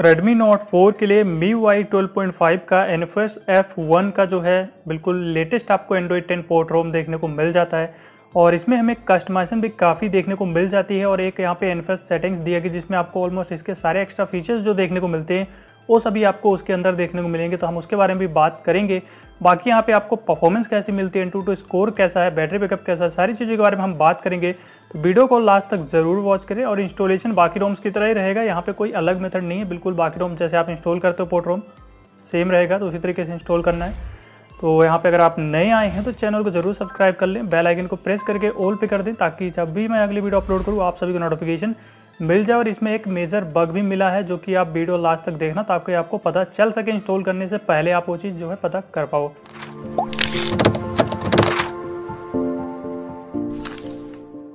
Redmi Note 4 के लिए MIUI 12.5 का NFS F1 का जो है, बिल्कुल लेटेस्ट आपको Android 10 पोर्ट रोम देखने को मिल जाता है। और इसमें हमें कस्टमाइजेशन भी काफ़ी देखने को मिल जाती है और एक यहाँ पे एनफेस सेटिंग्स दिया गया जिसमें आपको ऑलमोस्ट इसके सारे एक्स्ट्रा फीचर्स जो देखने को मिलते हैं वो सभी आपको उसके अंदर देखने को मिलेंगे तो हम उसके बारे में भी बात करेंगे। बाकी यहाँ पे आपको परफॉर्मेंस कैसी मिलती है टू टू स्कोर कैसा है बैटरी बैकअप कैसा है, सारी चीज़ों के बारे में हम बात करेंगे। तो वीडियो को लास्ट तक ज़रूर वॉच करें और इंस्टॉलेशन बाकी रोम्स की तरह ही रहेगा। यहाँ पर कोई अलग मेथड नहीं है, बिल्कुल बाकी रोम जैसे आप इंस्टॉल करते हो पोर्ट रोम सेम रहेगा तो उसी तरीके से इंस्टॉल करना है। तो यहाँ पे अगर आप नए आए हैं तो चैनल को ज़रूर सब्सक्राइब कर लें बेल आइकन को प्रेस करके ऑल पे कर दें, ताकि जब भी मैं अगली वीडियो अपलोड करूँ, आप सभी को नोटिफिकेशन मिल जाए और इसमें एक मेजर बग भी मिला है जो कि आप वीडियो लास्ट तक देखना ताकि आपको पता चल सके इंस्टॉल करने से पहले आप वो चीज़ जो है पता कर पाओ।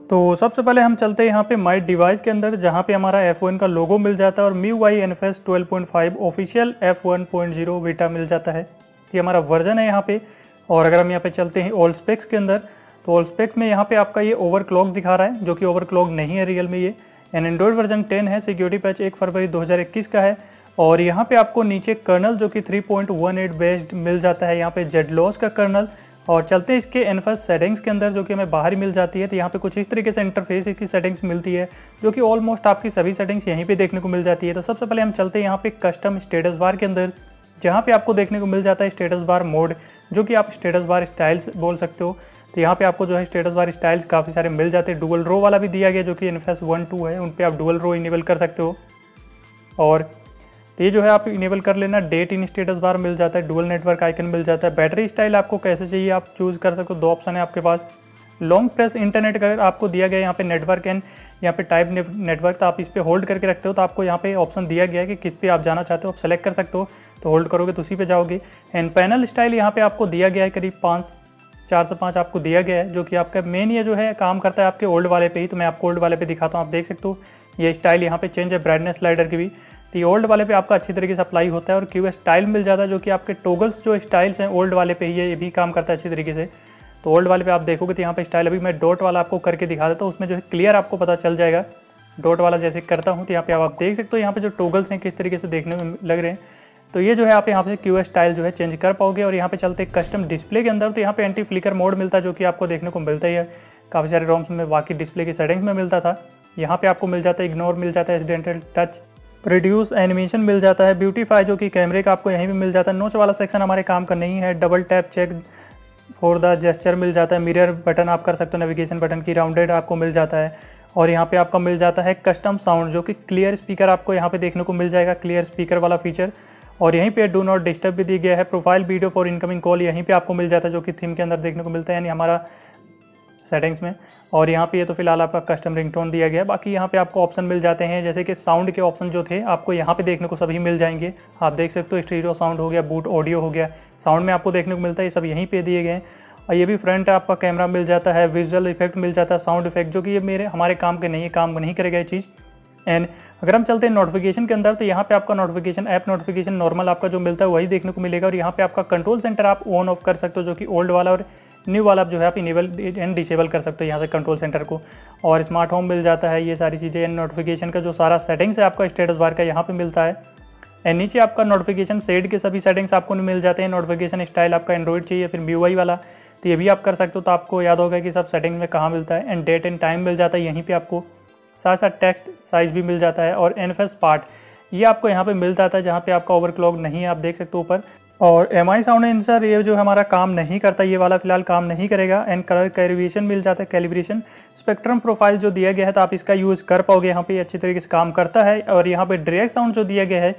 तो सबसे पहले हम चलते हैं यहाँ पे माई डिवाइस के अंदर, जहाँ पे हमारा F1 का लोगो मिल जाता है और Mi Y N F S twelve point five official F one point zero beta मिल जाता है। ये हमारा वर्जन है यहाँ पे। और अगर हम यहाँ पे चलते हैं ओल्ड स्पेक्स के अंदर तो ओल्ड स्पेक्स में यहाँ पे आपका ये ओवरक्लॉक दिखा रहा है, जो कि ओवर नहीं है रियल में ये। एन एंड्रॉयड वर्जन 10 है सिक्योरिटी पैच एक फरवरी 2021 का है। और यहाँ पे आपको नीचे कर्नल जो कि 3.18 बेस्ड मिल जाता है, यहाँ पे जेड लॉस का कर्नल और चलते हैं इसके एनफस सेटिंग्स के अंदर जो कि हमें बाहर मिल जाती है तो यहाँ पे कुछ इस तरीके से इंटरफेस की सेटिंग्स मिलती है, जो कि ऑलमोस्ट आपकी सभी सेटिंग्स यहीं पे देखने को मिल जाती है। तो सबसे पहले हम चलते हैं यहाँ पे कस्टम स्टेटस बार के अंदर, जहाँ पे आपको देखने को मिल जाता है स्टेटस बार मोड जो कि आप स्टेटस बार स्टाइल्स बोल सकते हो। तो यहाँ पे आपको जो है स्टेटस बार स्टाइल्स काफ़ी सारे मिल जाते हैं। डुअल रो वाला भी दिया गया जो कि एनफेस वन टू है उन पर आप डुअल रो इनेबल कर सकते हो। और तो ये जो है आप इनेबल कर लेना डेट इन स्टेटस बार मिल जाता है डुअल नेटवर्क आइकन मिल जाता है। बैटरी स्टाइल आपको कैसे चाहिए आप चूज़ कर सकते हो, दो ऑप्शन है आपके पास। लॉन्ग प्रेस इंटरनेट अगर आपको दिया गया यहाँ पे नेटवर्क एंड यहाँ पे टाइप नेटवर्क तो आप इस पर होल्ड करके रखते हो तो आपको यहाँ पे ऑप्शन दिया गया है कि किस पे आप जाना चाहते हो, आप सेलेक्ट कर सकते हो तो होल्ड करोगे तो उसी पे जाओगे। एंड पैनल स्टाइल यहाँ पे आपको दिया गया है करीब पाँच चार से पाँच आपको दिया गया है, जो कि आपका मेन ये जो है, काम करता है आपके ओल्ड वाले पे ही तो मैं आपको ओल्ड वाले पे दिखाता हूँ, आप देख सकते हो, ये स्टाइल यहाँ पे चेंज है ब्राइटनेस स्लाइडर की भी। तो ये ओल्ड वाले पे आपका अच्छी तरीके से अप्लाई होता है, और क्यू स्टाइल मिल जाता है, जो कि आपके टोगल्स जो स्टाइल्स हैं ओल्ड वाले पे ही है, ये भी काम करता है अच्छी तरीके से। तो ओल्ड वाले पे आप देखोगे तो यहाँ पे स्टाइल अभी मैं डॉट वाला आपको करके दिखा देता हूँ, उसमें जो है क्लियर आपको पता चल जाएगा। डॉट वाला जैसे करता हूँ तो यहाँ पे आप देख सकते हो, यहाँ पे जो टोगल्स हैं, किस तरीके से देखने में लग रहे हैं। तो ये जो है, आप यहाँ पे क्यू स्टाइल जो है चेंज कर पाओगे और यहाँ पे चलते कस्टम डिस्प्ले के अंदर। तो यहाँ पे एंटी फ्लिकर मोड मिलता है, जो कि आपको देखने को मिलता ही है। काफ़ी सारे रोम्स में, बाकी डिस्प्ले की सेटिंग्स में मिलता था। यहाँ पे आपको मिल जाता है इग्नोर मिल जाता है एक्सीडेंटल टच रिड्यूस एनिमेशन मिल जाता है ब्यूटीफाई जो कि कैमरे का आपको यहीं पे मिल जाता है। नोच वाला सेक्शन हमारे काम का नहीं है। Double tap check for the gesture मिल जाता है। मिरर बटन आप कर सकते हो नेविगेशन बटन की राउंडेड आपको मिल जाता है। और यहाँ पे आपका मिल जाता है कस्टम साउंड जो कि क्लियर स्पीकर आपको यहाँ पे देखने को मिल जाएगा। क्लियर स्पीकर वाला फीचर और यहीं पे डू नॉट डिस्टर्ब भी दी गया है। Profile video for incoming call यहीं पे आपको मिल जाता है, जो कि थीम के अंदर देखने को मिलता है, यानी हमारा सेटिंग्स में। और यहाँ पे ये तो फ़िलहाल आपका कस्टम रिंगटोन दिया गया है। बाकी यहाँ पे आपको ऑप्शन मिल जाते हैं, जैसे कि साउंड के ऑप्शन जो थे, आपको यहाँ पे देखने को सभी मिल जाएँगे। आप देख सकते हो स्टीरियो साउंड हो गया बूट ऑडियो हो गया। साउंड में आपको देखने को मिलता है, ये सब यहीं पे दिए गए हैं। और ये भी फ्रंट आपका कैमरा मिल जाता है विजुअल इफ़ेक्ट मिल जाता है साउंड इफ़ेक्ट जो कि ये मेरे, हमारे काम के नहीं, काम नहीं करेगा ये चीज़। एंड अगर हम चलते हैं नोटिफिकेशन के अंदर तो यहाँ पे आपका नोटिफिकेशन ऐप नोटिफिकेशन नॉर्मल आपका जो मिलता है, वही देखने को मिलेगा। और यहाँ पे आपका कंट्रोल सेंटर आप ऑन ऑफ़ कर सकते हो, जो कि ओल्ड वाला और न्यू वाला आप जो है आप इनेबल एंड डिसेबल कर सकते हो यहाँ से कंट्रोल सेंटर को। और स्मार्ट होम मिल जाता है, ये सारी चीज़ें एंड नोटिफिकेशन का जो सारा सेटिंग्स है आपका स्टेटस बार का यहाँ पे मिलता है। एंड नीचे आपका नोटिफिकेशन सेड के सभी सेटिंग्स आपको मिल जाते हैं। नोटिफिकेशन स्टाइल आपका एंड्रॉइड चाहिए, फिर मी वाला तो ये भी आप कर सकते हो। तो आपको याद होगा कि सब सेटिंग में कहाँ मिलता है। एंड डेट एंड टाइम मिल जाता है, यहीं पे आपको। साथ साथ टेक्स्ट साइज़ भी मिल जाता है और एनफेस पार्ट ये आपको यहाँ पे मिल जाता है जहाँ पे आपका ओवरक्लॉक नहीं है, आप देख सकते हो ऊपर। और एम आई साउंड एंसर ये जो हमारा काम नहीं करता, ये वाला फ़िलहाल काम नहीं करेगा। एंड कलर कैलिब्रेशन मिल जाता है कैलिब्रेशन स्पेक्ट्रम प्रोफ़ाइल जो दिया गया है तो आप इसका यूज़ कर पाओगे, यहाँ पे अच्छी तरीके से काम करता है। और यहाँ पे ड्रेक साउंड जो दिया गया है,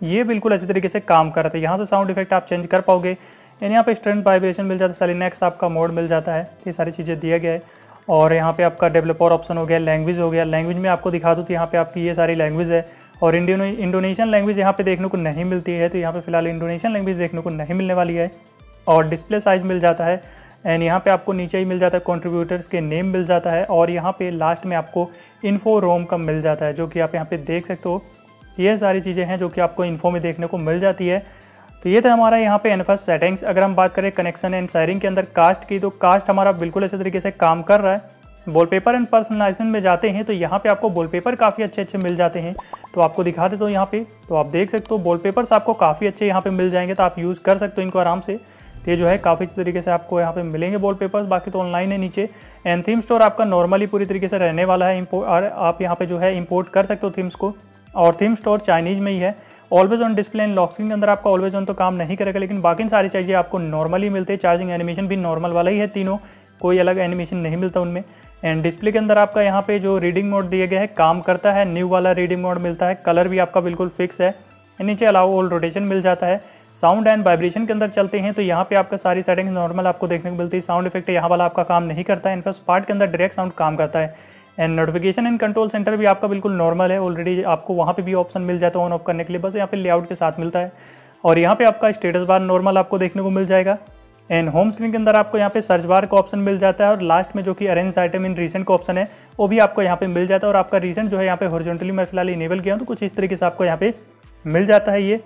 ये बिल्कुल अच्छी तरीके से काम करता है। यहाँ से साउंड इफ़ेक्ट आप चेंज कर पाओगे। एंड यहाँ पे स्टूडेंट वाइब्रेशन मिल जाता है सेलिनेक्स आपका मोड मिल जाता है। ये सारी चीज़ें दिया गया है। और यहाँ पे आपका डेवलपर ऑप्शन हो गया लैंग्वेज हो गया। लैंग्वेज में आपको दिखा दूँ तो यहाँ पे आपकी ये सारी लैंग्वेज है। और इंडियन इंडोनेशियन लैंग्वेज यहाँ पे देखने को नहीं मिलती है तो यहाँ पे फ़िलहाल इंडोनेशियन लैंग्वेज देखने को नहीं मिलने वाली है। और डिस्प्ले साइज़ मिल जाता है। एंड यहाँ पे आपको नीचे ही मिल जाता है कॉन्ट्रीब्यूटर्स के नेम मिल जाता है। और यहाँ पे लास्ट में आपको इन्फो रोम का मिल जाता है, जो कि आप यहाँ पे देख सकते हो। ये सारी चीज़ें हैं जो कि आपको इन्फो में देखने को मिल जाती है। तो ये था हमारा यहाँ पे एनफस सेटिंग्स अगर हम बात करें कनेक्शन एंड शेयरिंग के अंदर कास्ट की तो कास्ट हमारा बिल्कुल ऐसे तरीके से काम कर रहा है। वॉलपेपर एंड पर्सनलाइजेशन में जाते हैं तो यहाँ पे आपको वॉलपेपर काफ़ी अच्छे अच्छे मिल जाते हैं। तो आपको दिखा देता हूँ यहाँ पे तो आप देख सकते हो वॉलपेपर्स आपको काफ़ी अच्छे यहाँ पे मिल जाएँगे तो आप यूज़ कर सकते हो इनको आराम से। ये जो है काफ़ी अच्छे तरीके से आपको यहाँ पे मिलेंगे वॉलपेपर्स बाकी तो ऑनलाइन है नीचे। एंड थीम स्टोर आपका नॉर्मली पूरी तरीके से रहने वाला है और आप यहाँ पर जो है इम्पोर्ट कर सकते हो थीम्स को। और थीम स्टोर चाइनीज़ में ही है। Always on display and lock screen के अंदर आपका ऑलवेज ऑन तो काम नहीं करेगा, लेकिन बाकी सारी चीज़ें आपको नॉर्मली मिलते हैं। चार्जिंग एनिमेशन भी नॉर्मल वाला ही है तीनों। कोई अलग एनिमेशन नहीं मिलता उनमें। एंड डिस्प्ले के अंदर आपका यहाँ पे जो रीडिंग मोड दिया गया है, काम करता है। न्यू वाला रीडिंग मोड मिलता है। कलर भी आपका बिल्कुल फिक्स है। नीचे अलावा ऑल रोटेशन मिल जाता है। साउंड एंड वाइब्रेशन के अंदर चलते हैं तो यहाँ पे आपका सारी सेटिंग नॉर्मल आपको देखने को मिलती है। साउंड इफ़ेक्ट यहाँ वाला आपका काम नहीं करता। है इनफैक्ट पार्ट के अंदर डायरेक्ट साउंड काम करता है। And notification and control centre भी आपका बिल्कुल नॉर्मल है। ऑलरेडी आपको वहाँ पे भी ऑप्शन मिल जाता है ऑन ऑफ़ करने के लिए। बस यहाँ पे लेआउट के साथ मिलता है। और यहाँ पे आपका स्टेटस बार नॉर्मल आपको देखने को मिल जाएगा। एंड होम स्क्रीन के अंदर आपको यहाँ पे सर्च बार का ऑप्शन मिल जाता है। और लास्ट में जो कि अरेंज आइटम इन रीसेंट का ऑप्शन है, वो भी आपको यहाँ पे मिल जाता है। और आपका रीसेंट जो है यहाँ पे हॉरिजॉन्टली मैं फ़िलहाल इनेबल किया हूँ तो कुछ इस तरीके से आपको यहाँ पे मिल जाता है ये।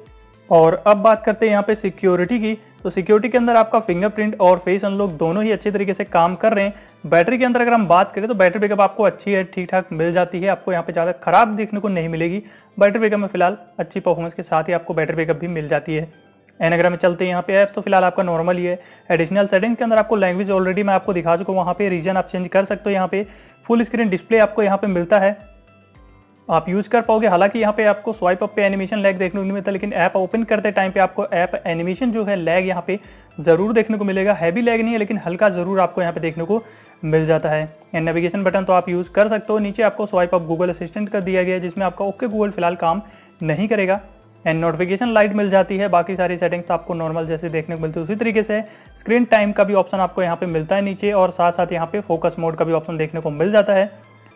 और अब बात करते हैं यहाँ पे सिक्योरिटी की। तो सिक्योरिटी के अंदर आपका फिंगरप्रिंट और फेस अनलॉक दोनों ही अच्छे तरीके से काम कर रहे हैं। बैटरी के अंदर अगर हम बात करें तो बैटरी बैकअप आपको अच्छी है ठीक ठाक मिल जाती है। आपको यहाँ पे ज़्यादा खराब देखने को नहीं मिलेगी। बैटरी बैकअप में फ़िलहाल अच्छी परफॉर्मेंस के साथ ही आपको बैटरी बैकअप भी मिल जाती है। एन अगर हमें चलते हैं यहाँ पे ऐप तो फ़िलहाल आपका नॉर्मल ही है। एडिशनल सेटिंग्स के अंदर आपको लैंग्वेज ऑलरेडी मैं आपको दिखा चुका हूँ। वहाँ पे रीजन आप चेंज कर सकते हो यहाँ पे। फुल स्क्रीन डिस्प्ले आपको यहाँ पे मिलता है। आप यूज़ कर पाओगे। हालाँकि यहाँ पे आपको स्वाइप अप पे एनिमेशन लैग देखने को मिलता, लेकिन ऐप ओपन करते टाइम पे आपको ऐप एनिमेशन जो है लैग यहाँ पे ज़रूर देखने को मिलेगा। हैवी लैग नहीं है, लेकिन हल्का ज़रूर आपको यहाँ पे देखने को मिल जाता है। एंड नेविगेशन बटन तो आप यूज़ कर सकते हो। नीचे आपको स्वाइप अप गूगल असिस्टेंट कर दिया गया है, जिसमें आपका ओके गूगल फ़िलहाल काम नहीं करेगा। एंड नोटिफिकेशन लाइट मिल जाती है। बाकी सारी सेटिंग्स आपको नॉर्मल जैसे देखने को मिलती है, उसी तरीके से। स्क्रीन टाइम का भी ऑप्शन आपको यहाँ पे मिलता है नीचे, और साथ साथ यहाँ पे फोकस मोड का भी ऑप्शन देखने को मिल जाता है।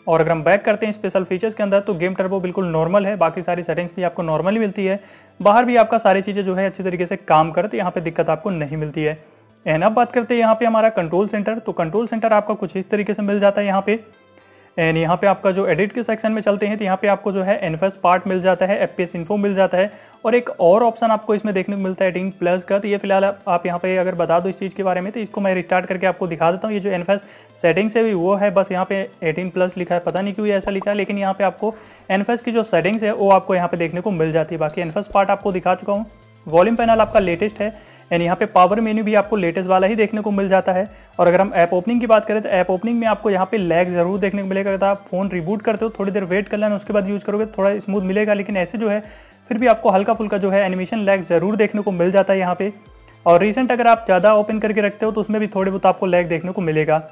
और अगर हम बैक करते हैं स्पेशल फीचर्स के अंदर तो गेम टर्बो बिल्कुल नॉर्मल है। बाकी सारी सेटिंग्स भी आपको नॉर्मली मिलती है। बाहर भी आपका सारी चीज़ें जो है अच्छी तरीके से काम करते यहाँ पर दिक्कत आपको नहीं मिलती है। एंड अब बात करते हैं यहाँ पे हमारा कंट्रोल सेंटर तो कंट्रोल सेंटर आपका कुछ इस तरीके से मिल जाता है यहाँ पे। एंड यहाँ पे आपका जो एडिट के सेक्शन में चलते हैं तो यहाँ पे आपको जो है एनफेस पार्ट मिल जाता है एफपीएस इन्फो मिल जाता है। और एक और ऑप्शन आपको इसमें देखने को मिलता है एटीन प्लस का। तो ये फ़िलहाल आप यहाँ पे अगर बता दो इस चीज़ के बारे में तो इसको मैं रिस्टार्ट करके आपको दिखा देता हूँ। ये जो एनफेस सेटिंग्स है भी वो है बस यहाँ पे एटीन प्लस लिखा है। पता नहीं क्यों ऐसा लिखा है, लेकिन यहाँ पे आपको एनफेस की जो सेटिंग्स है, वो आपको यहाँ पे देखने को मिल जाती है। बाकी एनफेस पार्ट आपको दिखा चुका हूँ। वॉल्यूम पैनल आपका लेटेस्ट है। एंड यहाँ पे पावर मेन्यू भी आपको लेटेस्ट वाला ही देखने को मिल जाता है। और अगर हम ऐप ओपनिंग की बात करें तो ऐप ओपनिंग में आपको यहाँ पे लैग ज़रूर देखने को मिलेगा। अगर आप फ़ोन रिबूट करते हो, थोड़ी देर वेट कर लेना, उसके बाद यूज़ करोगे, थोड़ा स्मूथ मिलेगा। लेकिन ऐसे जो है, फिर भी आपको हल्का फुल्का जो है एनिमेशन लैग ज़रूर देखने को मिल जाता है यहाँ पे। और रिसेंट अगर आप ज़्यादा ओपन करके रखते हो तो उसमें भी थोड़े बहुत आपको लैग देखने को मिलेगा।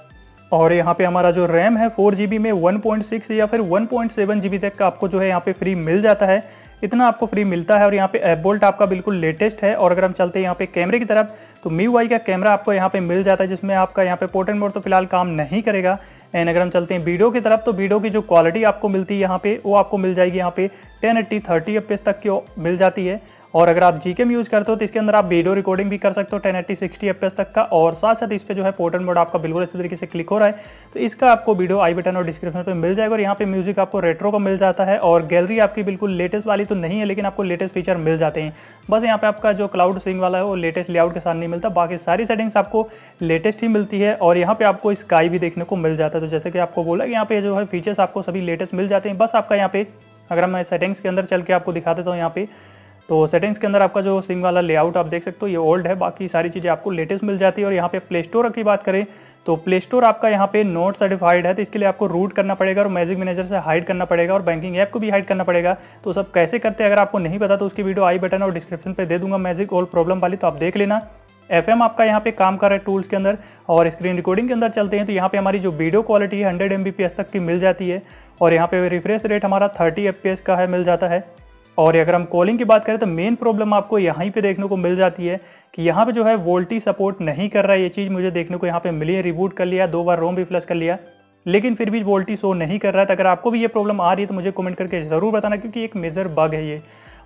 और यहाँ पे हमारा जो रैम है फोर जी में 1.6 या फिर 1.7 जीबी तक का आपको जो है यहाँ पे फ्री मिल जाता है। इतना आपको फ्री मिलता है और यहाँ पे एप बोल्ट आपका बिल्कुल लेटेस्ट है और अगर हम चलते हैं यहाँ पे कैमरे की तरफ़ तो मी वाई का कैमरा आपको यहाँ पे मिल जाता है जिसमें आपका यहाँ पे पोर्टेंट मोड तो फ़िलहाल काम नहीं करेगा। एंड अगर हम चलते हैं वीडियो की तरफ़ तो वीडियो की जो क्वालिटी आपको मिलती है यहाँ पे, वो आपको मिल जाएगी यहाँ पे टेन एट्टी थर्टी एफ़ तक की मिल जाती है। और अगर आप जी यूज़ करते हो तो इसके अंदर आप वीडियो रिकॉर्डिंग भी कर सकते हो टेन एट्टी सिक्सटी तक का। और साथ साथ इस पर जो है पोर्टल मोड आपका बिल्कुल अच्छे तरीके से क्लिक हो रहा है। तो इसका आपको वीडियो आई बटन और डिस्क्रिप्शन पर मिल जाएगा और यहाँ पे म्यूज़िक आपको रेट्रो का मिल जाता है और गैलरी आपकी बिल्कुल लेटेस्ट वाली तो नहीं है, लेकिन आपको लेटेस्ट फीचर मिल जाते हैं। बस यहाँ पे आपका जो क्लाउड सिंग वाला है वो लेटेस्ट लेआउट के साथ नहीं मिलता, बाकी सारी सेटिंग्स आपको लेटेस्ट ही मिलती है और यहाँ पे आपको स्काई भी देखने को मिल जाता है। तो जैसे कि आपको बोला कि यहाँ पे जो है फीचर्स आपको सभी लेटेस्ट मिल जाते हैं। बस आपका यहाँ पे अगर मैं सेटिंग्स के अंदर चल के आपको दिखा देता हूँ, यहाँ पे तो सेटिंग्स के अंदर आपका जो सिम वाला लेआउट आप देख सकते हो, ये ओल्ड है, बाकी सारी चीज़ें आपको लेटेस्ट मिल जाती है। और यहाँ पे प्ले स्टोर की बात करें तो प्ले स्टोर आपका यहाँ पे नोट सर्टिफाइड है तो इसके लिए आपको रूट करना पड़ेगा और मैजिक मैनेजर से हाइड करना पड़ेगा और बैंकिंग ऐप को भी हाइड करना पड़ेगा। तो सब कैसे करते हैं, अगर आपको नहीं पता तो उसकी वीडियो आई बटन और डिस्क्रिप्शन पर दे दूँगा मैजिक ऑल प्रॉब्लम वाली तो आप देख लेना। एफएम आपका यहाँ पे काम कर रहा है टूल्स के अंदर और स्क्रीन रिकॉर्डिंग के अंदर चलते हैं तो यहाँ पे हमारी जो वीडियो क्वालिटी है हंड्रेड एम तक की मिल जाती है। और यहाँ पे रिफ्रेश रेट हमारा थर्टी एफ़ का है, मिल जाता है। और अगर हम कॉलिंग की बात करें तो मेन प्रॉब्लम आपको यहीं पे देखने को मिल जाती है कि यहाँ पे जो है वोल्टी सपोर्ट नहीं कर रहा है ये चीज़। मुझे देखने को यहाँ पे मिली है रिबूट कर लिया, दो बार रोम भी फ्लश कर लिया। लेकिन फिर भी वोल्टी शो नहीं कर रहा है। तो अगर आपको भी ये प्रॉब्लम आ रही है तो मुझे कमेंट करके ज़रूर बताना क्योंकि एक मेजर बग है ये।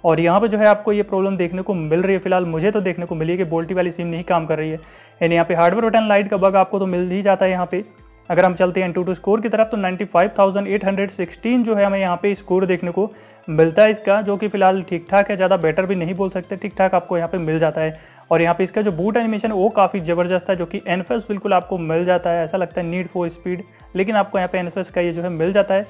और यहाँ पे जो है आपको ये प्रॉब्लम देखने को मिल रही है फ़िलहाल। मुझे तो देखने को मिली है कि बोल्टी वाली सिम नहीं काम कर रही है। यानी यहाँ पे हार्डवेयर बटन लाइट का बग आपको तो मिल ही जाता है यहाँ पे। अगर हम चलते हैं टू टू स्कोर की तरफ़ तो 95,816 जो है हमें यहाँ पे स्कोर देखने को मिलता है इसका जो कि फ़िलहाल ठीक ठाक है ज़्यादा बेटर भी नहीं बोल सकते ठीक ठाक आपको यहाँ पे मिल जाता है। और यहाँ पे इसका जो बूट एनिमेशन वो काफ़ी ज़बरदस्त है जो कि एनफेस बिल्कुल आपको मिल जाता है ऐसा लगता है नीड फॉर स्पीड लेकिन आपको यहाँ पे एनफेस का ये जो है मिल जाता है।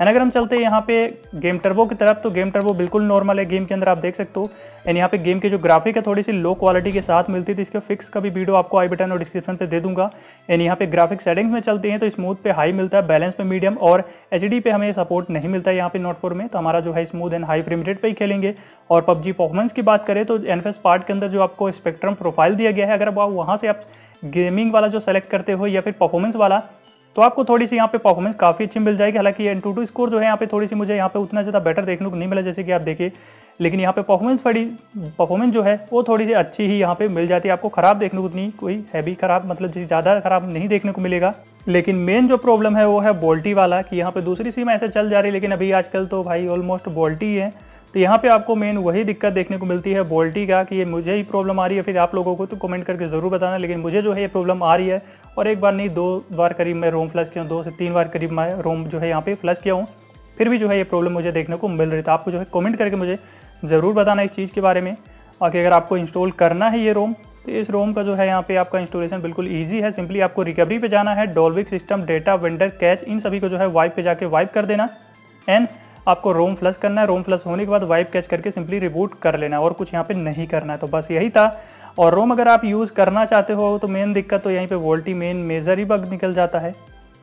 एंड अगर हम चलते हैं यहाँ पे गेम टर्बो की तरफ़ तो गेम टर्बो बिल्कुल नॉर्मल है गेम के अंदर, आप देख सकते हो। एंड यहाँ पे गेम की जो ग्राफिक है, थोड़ी सी लो क्वालिटी के साथ मिलती थी, इसके फिक्स का भी वीडियो आपको आई बटन और डिस्क्रिप्शन पे दे दूँगा। एंड यहाँ पे ग्राफिक सेटिंग्स में चलते हैं तो स्मूथ पे हाई मिलता है बैलेंस पे मीडियम और एचडी पे हमें सपोर्ट नहीं मिलता है यहाँ पे नोट फोर में। तो हमारा जो है स्मूथ एंड हाई फ्रेम पर ही खेलेंगे। और पबजी परफॉर्मेंस की बात करें तो एनफेस पार्ट के अंदर जो आपको स्पेक्ट्रम प्रोफ़ाइल दिया गया है, अगर आप वहाँ से आप गेमिंग वाला जो सेलेक्ट करते हो या फिर परफॉर्मेंस वाला तो आपको थोड़ी सी यहाँ पे परफॉर्मेंस काफ़ी अच्छी मिल जाएगी। हालाँकि एन टू टू स्कोर जो है यहाँ पे थोड़ी सी मुझे यहाँ पे उतना ज़्यादा बेटर देखने को नहीं मिला, जैसे कि आप देखिए। लेकिन यहाँ पे परफॉर्मेंस बड़ी परफॉर्मेंस जो है, वो थोड़ी सी अच्छी ही यहाँ पे मिल जाती है। आपको ख़राब देखने को उतनी कोई हैवी ख़राब मतलब ज़्यादा ख़राब नहीं देखने को मिलेगा। लेकिन मेन जो प्रॉब्लम है, वो है बोल्टी वाला, कि यहाँ पे दूसरी सीम ऐसे चल जा रही है, लेकिन अभी आजकल तो भाई ऑलमोस्ट बोल्टी है। तो यहाँ पे आपको मेन वही दिक्कत देखने को मिलती है बोल्टी का, कि ये मुझे ही प्रॉब्लम आ रही है, फिर आप लोगों को तो कमेंट करके ज़रूर बताना, लेकिन मुझे जो है ये प्रॉब्लम आ रही है। और एक बार नहीं, दो बार करीब मैं रोम फ्लश किया हूँ, दो से तीन बार करीब मैं रोम जो है यहाँ पे फ्लश किया हूँ, फिर भी जो है ये प्रॉब्लम मुझे देखने को मिल रही था आपको जो है कमेंट करके मुझे ज़रूर बताना इस चीज़ के बारे में। बाकी अगर आपको इंस्टॉल करना है ये रोम तो इस रोम का जो है यहाँ पे आपका इंस्टॉलेशन बिल्कुल इजी है। सिंपली आपको रिकवरी पे जाना है Dalvik system data vendor cache इन सभी को जो है वाइप पे जाके वाइप कर देना। एंड आपको रोम फ्लश करना है, रोम फ्लश होने के बाद वाइप कैच करके सिंपली रिबूट कर लेना है और कुछ यहाँ पे नहीं करना है। तो बस यही था। और रोम अगर आप यूज़ करना चाहते हो तो मेन दिक्कत तो यहीं पे वोल्टी मेन मेजर ही बग निकल जाता है।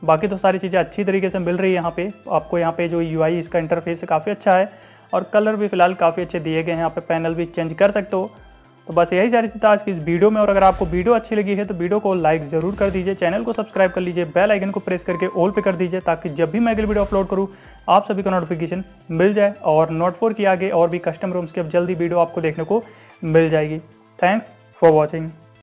बाकी तो सारी चीज़ें अच्छी तरीके से मिल रही है यहाँ पर आपको यहाँ पे जो यूआई इसका इंटरफेस है काफ़ी अच्छा है और कलर भी फ़िलहाल काफ़ी अच्छे दिए गए हैं। यहाँ पर पैनल भी चेंज कर सकते हो। तो बस यही सारी चीज़ आज की इस वीडियो में, और अगर आपको वीडियो अच्छी लगी है तो वीडियो को लाइक ज़रूर कर दीजिए, चैनल को सब्सक्राइब कर लीजिए, बेल आइकन को प्रेस करके ऑल पे कर दीजिए, ताकि जब भी मैं अगली वीडियो अपलोड करूँ, आप सभी को नोटिफिकेशन मिल जाए, और नोट फोर की आगे और भी कस्टम रूम्स की अब जल्दी वीडियो आपको देखने को मिल जाएगी। Thanks for watching